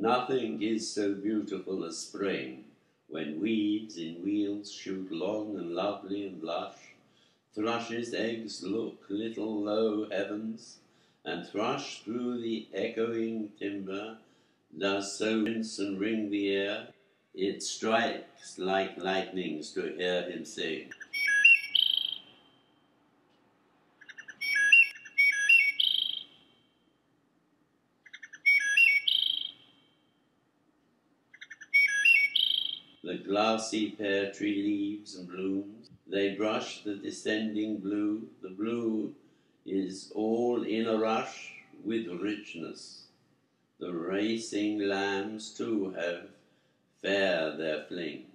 Nothing is so beautiful as spring, when weeds in wheels shoot long and lovely and lush. Thrushes' eggs look little low heavens, and thrush through the echoing timber does so rinse and ring the air, it strikes like lightnings to hear him sing. The glassy pear tree leaves and blooms, they brush the descending blue. The blue is all in a rush with richness. The racing lambs too have fair their fling.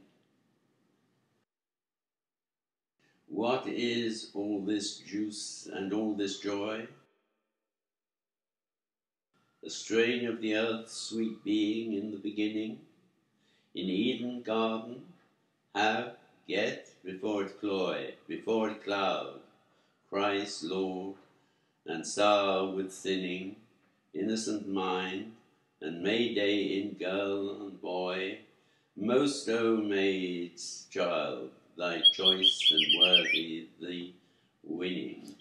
What is all this juice and all this joy? The strain of the earth's sweet being in the beginning in Eden garden, have, get, before it cloy, before it cloud, Christ Lord, and sour with sinning, innocent mind, and May Day in girl and boy, most O maid's child, thy choice and worthy the winning.